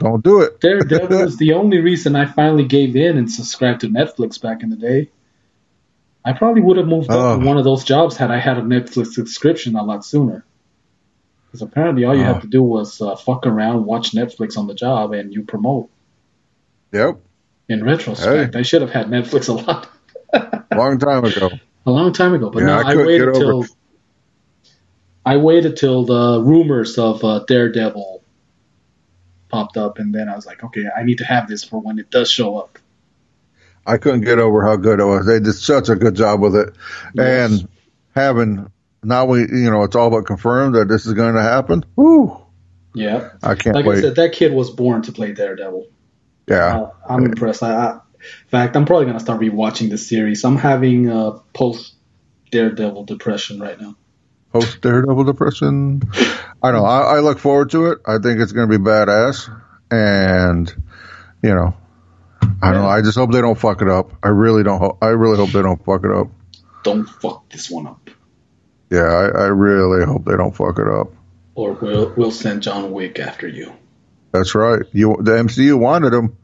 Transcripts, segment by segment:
don't do it. Daredevil is the only reason I finally gave in and subscribed to Netflix back in the day. I probably would have moved up Oh. to one of those jobs had I had a Netflix subscription a lot sooner. Because apparently all you Oh. had to do was uh, fuck around, watch Netflix on the job, and you promote. Yep, In retrospect, I should have had Netflix a lot long time ago. a long time ago. But Yeah, no, I I, waited till I waited till the rumors of uh, Daredevil popped up, and then I was like, okay, I need to have this for when it does show up. I couldn't get over how good it was. They did such a good job with it, Yes. and having now we, you know, it's all but confirmed that this is going to happen. Woo! Yeah, I can't like wait. I said, that kid was born to play Daredevil. yeah, Uh, I'm impressed. I, I, in fact, I'm probably gonna start rewatching the series. I'm having a post Daredevil depression right now. Post Daredevil depression. I know. I, I look forward to it. I think it's going to be badass, and you know, I don't know. I just hope they don't fuck it up. I really don't. Ho- I really hope they don't fuck it up. Don't fuck this one up, Yeah, I, I really hope they don't fuck it up. or we'll we'll send John Wick after you. That's right. You the MCU wanted them.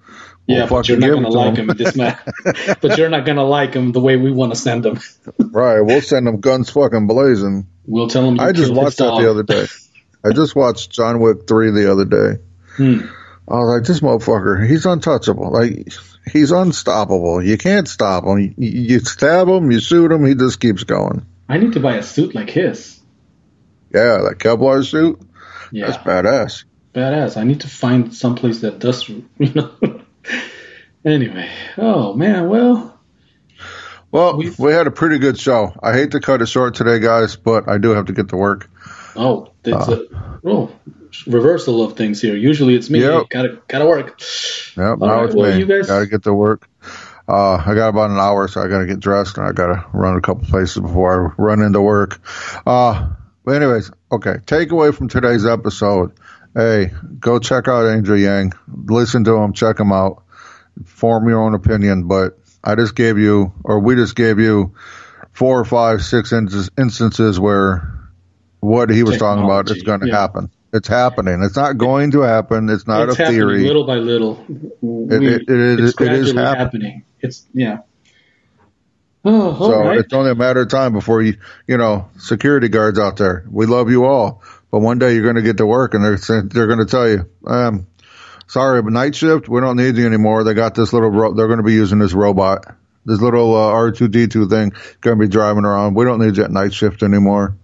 Yeah, but you're not gonna it to like him this man. but you're not gonna like him the way we want to send him. Right. We'll send him guns fucking blazing. We'll tell him. I just watched that the other day. I just watched John Wick 3 the other day. Hmm. I was like, this motherfucker, he's untouchable. Like, he's unstoppable. You can't stop him. You, you stab him, you shoot him, he just keeps going. I need to buy a suit like his. Yeah, that Kevlar suit, Yeah, that's badass. badass. I need to find someplace that does. You know. Anyway, oh man, well, Well, We've- we had a pretty good show. I hate to cut it short today, guys, but I do have to get to work. oh, it's Uh. a oh, reversal of things here. Usually it's me. Yep. Gotta gotta work. Yep, All now right, it's well, me. you guys- Gotta get to work. Uh, I got about an hour, so I gotta get dressed and I gotta run a couple places before I run into work. Uh, but anyways, okay. Takeaway from today's episode. Hey, go check out Andrew Yang. Listen to him. Check him out. Form your own opinion. But I just gave you, or we just gave you four or five, six instances, instances where what he was talking about is going to yeah. happen. It's happening. It's not going to happen. It's not it's a happening theory. little by little. We, it- it is- it's it is gradually happen- happening. It's yeah. Oh, So right. it's only a matter of time before you, you know, security guards out there. We love you all, but one day you're going to get to work and they're they're going to tell you, um, sorry, but night shift, we don't need you anymore. They got this little, ro- they're going to be using this robot, this little uh, R2D2 thing, going to be driving around. We don't need you at night shift anymore.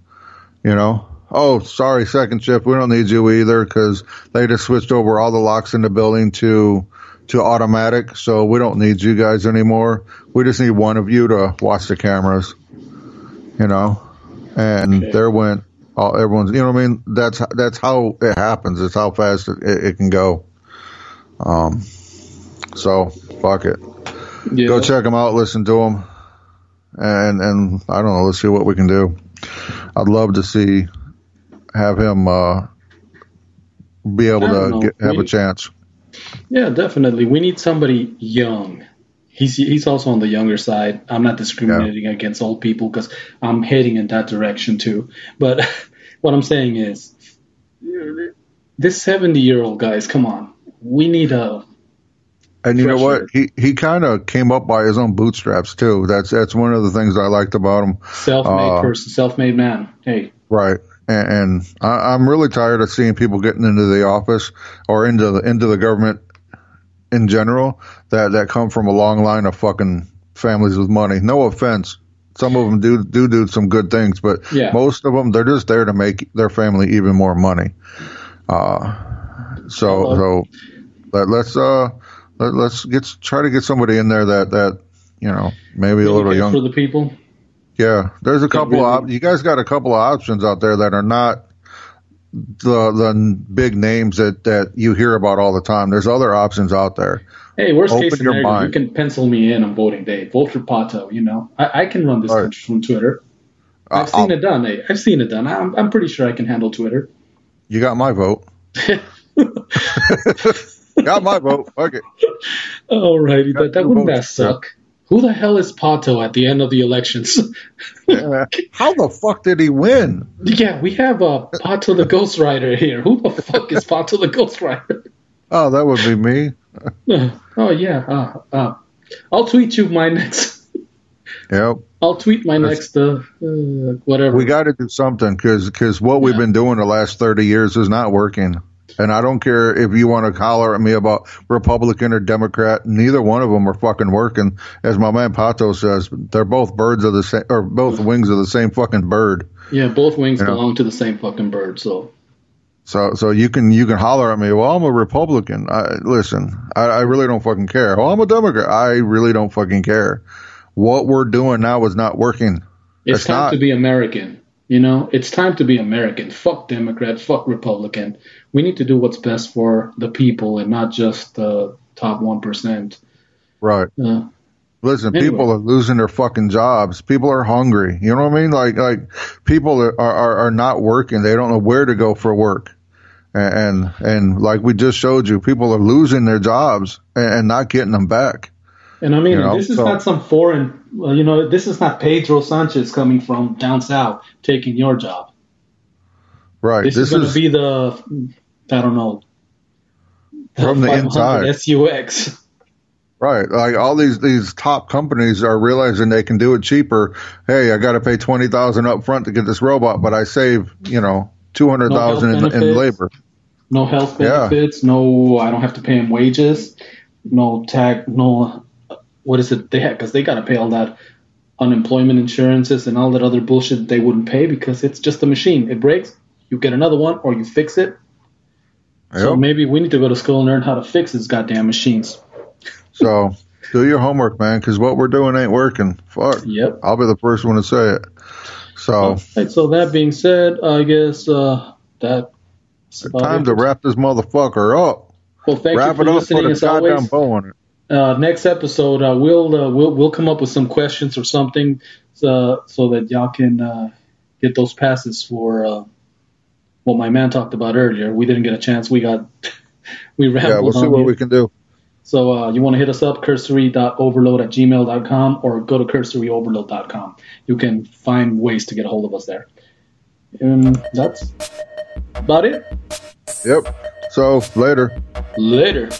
You know. Oh, sorry, second shift. We don't need you either because they just switched over all the locks in the building to to automatic. So we don't need you guys anymore. We just need one of you to watch the cameras. You know, and Okay. there went all everyone's. You know what I mean? That's that's how it happens. It's how fast it, it can go. Um. So fuck it. yeah. Go check them out. Listen to them. And and I don't know. Let's see what we can do. I'd love to see have him uh, be able to get, have a chance. Yeah, definitely. We need somebody young. He's he's also on the younger side. I'm not discriminating against old people because I'm heading in that direction too. But what I'm saying is, this 70 year old guys, come on, we need a And you know what? He he kind of came up by his own bootstraps too. That's that's one of the things I liked about him. self-made Uh, person, self-made man. Hey, Right. And, I, I'm really tired of seeing people getting into the office or into the into the government in general that that come from a long line of fucking families with money. No offense. Some of them do do do some good things, but Yeah. most of them they're just there to make their family even more money. Uh, so Well, so let, let's uh let, let's get try to get somebody in there that that you know maybe a little young for the people. yeah, there's a couple really- of you guys got a couple of options out there that are not the the big names that that you hear about all the time. There's other options out there. Hey, worst case Open your scenario, you can pencil me in on voting day. Vote for Pato. You know, I, I can run this Right. country from Twitter. I've Uh, seen it done. Hey, I've seen it done. I'm, I'm pretty sure I can handle Twitter. You got my vote. got my vote. Fuck it. Alrighty, that, that two wouldn't that suck? Who the hell is Pato at the end of the elections? Yeah. How the fuck did he win? yeah, we have uh, Pato the Ghostwriter here. Who the fuck is Pato the Ghostwriter? Oh, that would be me. oh yeah. Uh, uh, I'll tweet you my next. Yep. I'll tweet my next uh, uh, whatever. We got to do something because because what we've been doing the last thirty years is not working. And I don't care if you want to holler at me about Republican or Democrat. Neither one of them are fucking working. As my man Pato says, they're both birds of the same, or both wings of the same fucking bird. Yeah, both wings you belong know? to the same fucking bird. So. So, so you can you can holler at me. Well, I'm a Republican. I, listen, I, I really don't fucking care. Well, I'm a Democrat. I really don't fucking care. What we're doing now is not working. It's, it's time not, to be American. You know, it's time to be American. Fuck Democrat. Fuck Republican. We need to do what's best for the people and not just the top one percent. Right. Uh, Listen, anyway. people are losing their fucking jobs. People are hungry. You know what I mean? Like, like people are, are, are not working. They don't know where to go for work. And, and, and like we just showed you, people are losing their jobs and, and not getting them back. And I mean, you know, this is so, not some foreign, well, you know, this is not Pedro Sanchez coming from down south taking your job. Right. This, this is going to be the, I don't know, the from the inside. SUX. Right. Like all these, these top companies are realizing they can do it cheaper. Hey, I got to pay 20,000 up front to get this robot, but I save, you know, 200,000 no in, in labor. No health benefits. Yeah. No, I don't have to pay him wages. No tag, no what is it they have because they got to pay all that unemployment insurances and all that other bullshit they wouldn't pay because it's just a machine. It breaks, you get another one or you fix it. Yep. So maybe we need to go to school and learn how to fix these goddamn machines. So do your homework, man, because what we're doing ain't working. Fuck. Yep. I'll be the first one to say it. So. Right, so that being said, I guess uh, that. Time to wrap this motherfucker up. Well, thank wrap you for listening as always. Bow on it uh, next episode uh, we'll uh, we'll we'll come up with some questions or something so, so that y'all can uh, get those passes for uh, what my man talked about earlier. We didn't get a chance. We got we rambled. Yeah, we'll see what here. we can do. So uh, you want to hit us up cursory.overload at gmail.com or go to cursoryoverload.com. You can find ways to get a hold of us there. And that's about it. Yep. So later. Later.